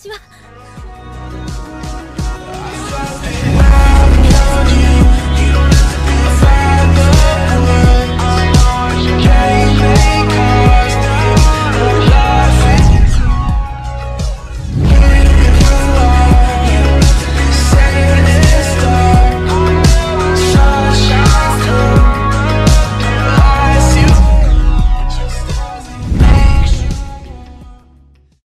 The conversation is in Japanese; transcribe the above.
私は